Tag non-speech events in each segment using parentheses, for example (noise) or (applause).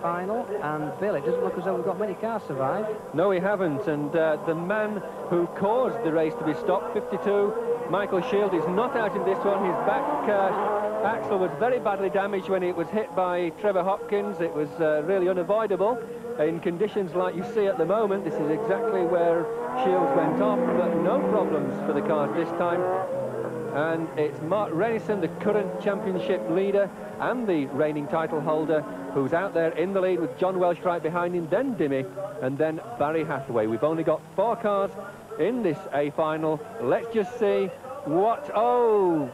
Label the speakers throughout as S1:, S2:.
S1: final. And Bill, it doesn't look as though we've got many cars survive.
S2: No, we haven't. And uh, the man who caused the race to be stopped, 52, Michael Shield, is not out in this one. His back uh, axle was very badly damaged when it was hit by Trevor Hopkins. It was uh, really unavoidable. In conditions like you see at the moment, this is exactly where Shields went off, but no problems for the cars this time and it's Mark Rennison, the current championship leader and the reigning title holder, who's out there in the lead with John Welch right behind him, then Dimi, and then Barry Hathaway. We've only got four cars in this A final. Let's just see what, oh,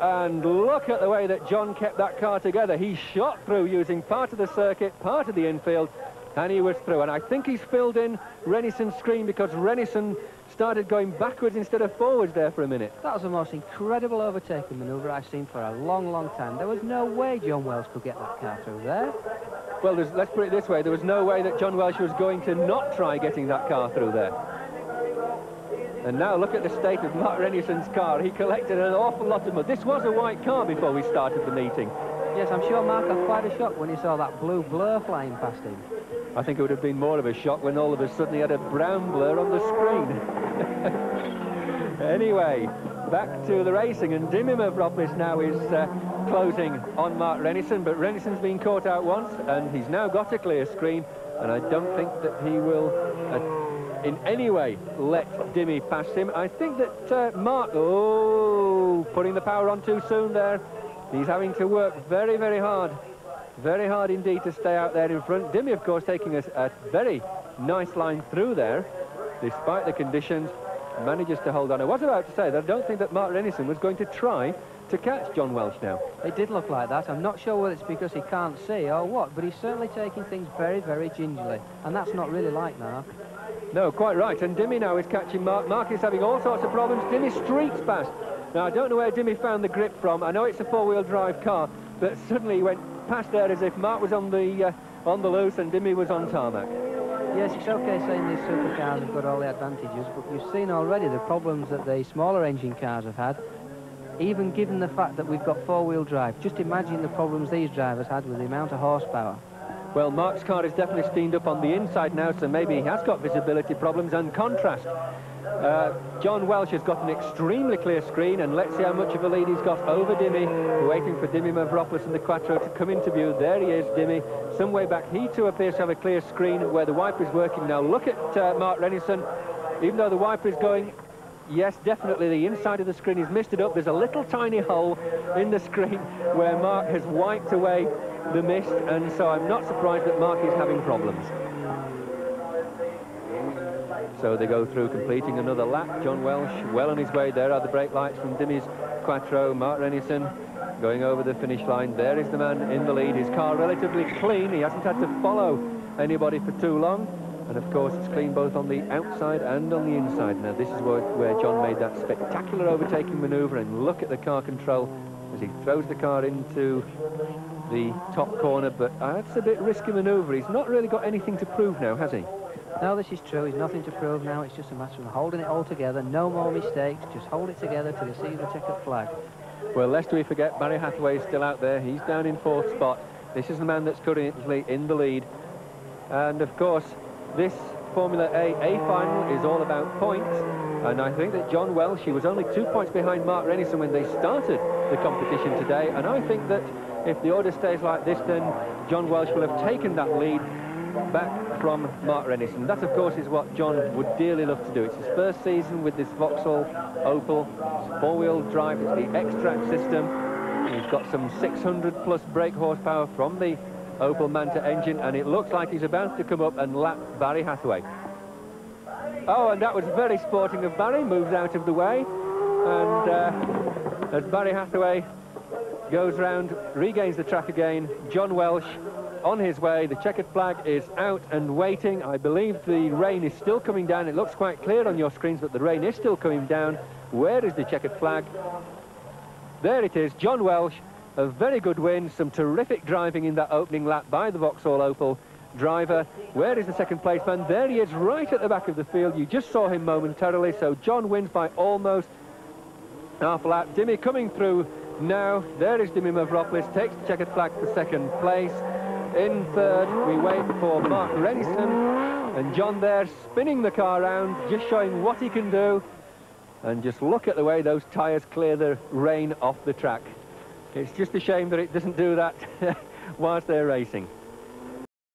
S2: and look at the way that John kept that car together. He shot through using part of the circuit, part of the infield, and he was through. And I think he's filled in Rennison's screen because Rennison started going backwards instead of forwards there for a minute.
S1: That was the most incredible overtaking manoeuvre I've seen for a long, long time. There was no way John Welch could get that car through there.
S2: Well, let's put it this way. There was no way that John Welch was going to not try getting that car through there. And now look at the state of Mark Rennison's car. He collected an awful lot of mud. This was a white car before we started the meeting.
S1: Yes, I'm sure Mark had quite a shock when he saw that blue blur flying past him.
S2: I think it would have been more of a shock when all of a sudden he had a brown blur on the screen. (laughs) anyway, back to the racing, and Dimi Mavropoulos now is uh, closing on Mark Rennison, but Rennison's been caught out once, and he's now got a clear screen, and I don't think that he will uh, in any way let Dimi pass him. I think that uh, Mark, oh, putting the power on too soon there. He's having to work very, very hard very hard indeed to stay out there in front. Dimi, of course, taking a, a very nice line through there, despite the conditions, manages to hold on. I was about to say that I don't think that Mark Rennison was going to try to catch John Welch now.
S1: It did look like that. I'm not sure whether it's because he can't see or what, but he's certainly taking things very, very gingerly, and that's not really like Mark.
S2: No, quite right. And Dimi now is catching Mark. Mark is having all sorts of problems. Dimi streaks past. Now, I don't know where Dimi found the grip from. I know it's a four-wheel drive car, but suddenly he went past there as if Mark was on the uh, on the loose and Dimi was on tarmac.
S1: Yes, it's okay saying these supercars have got all the advantages, but you've seen already the problems that the smaller engine cars have had, even given the fact that we've got four-wheel drive. Just imagine the problems these drivers had with the amount of horsepower.
S2: Well, Mark's car is definitely steamed up on the inside now, so maybe he has got visibility problems and contrast. Uh, John Welch has got an extremely clear screen, and let's see how much of a lead he's got over Dimi. Waiting for Dimi Mavropoulos and the Quattro to come into view. There he is, Dimi, some way back. He too appears to have a clear screen where the wiper is working. Now look at uh, Mark Rennison. Even though the wiper is going Yes, definitely, the inside of the screen is misted up. There's a little tiny hole in the screen (laughs) where Mark has wiped away the mist, and so I'm not surprised that Mark is having problems. So they go through completing another lap. John Welch well on his way. There are the brake lights from Dimi's Quattro. Mark Rennison going over the finish line. There is the man in the lead. His car relatively clean. He hasn't had to follow anybody for too long. And of course, it's clean both on the outside and on the inside. Now, this is where, where John made that spectacular overtaking manoeuvre. And look at the car control as he throws the car into the top corner. But ah, that's a bit risky manoeuvre. He's not really got anything to prove now, has he?
S1: No, this is true. He's nothing to prove now. It's just a matter of holding it all together. No more mistakes. Just hold it together to receive the checkered flag.
S2: Well, lest we forget, Barry Hathaway is still out there. He's down in fourth spot. This is the man that's currently in the lead. And, of course, this Formula A A final is all about points. And I think that John Welch, he was only two points behind Mark Rennison when they started the competition today. And I think that if the order stays like this, then John Welch will have taken that lead back from Mark Rennison. That, of course, is what John would dearly love to do. It's his first season with this Vauxhall Opel. four-wheel drive. It's the Xtrac system. He's got some 600-plus brake horsepower from the Opel Manta engine, and it looks like he's about to come up and lap Barry Hathaway. Oh, and that was very sporting of Barry, moves out of the way, and uh, as Barry Hathaway goes round, regains the track again, John Welch on his way. The checkered flag is out and waiting. I believe the rain is still coming down. It looks quite clear on your screens, but the rain is still coming down. Where is the checkered flag? There it is, John Welch. A very good win, some terrific driving in that opening lap by the Vauxhall Opel driver. Where is the second place man? There he is, right at the back of the field. You just saw him momentarily, so John wins by almost half a lap. Dimi coming through now. There is Dimi Mavropoulos, takes the checkered flag for second place. In third, we wait for Mark Rennison. And John there spinning the car around, just showing what he can do. And just look at the way those tyres clear the rain off the track. It's just a shame that it doesn't do that (laughs) whilst they're racing.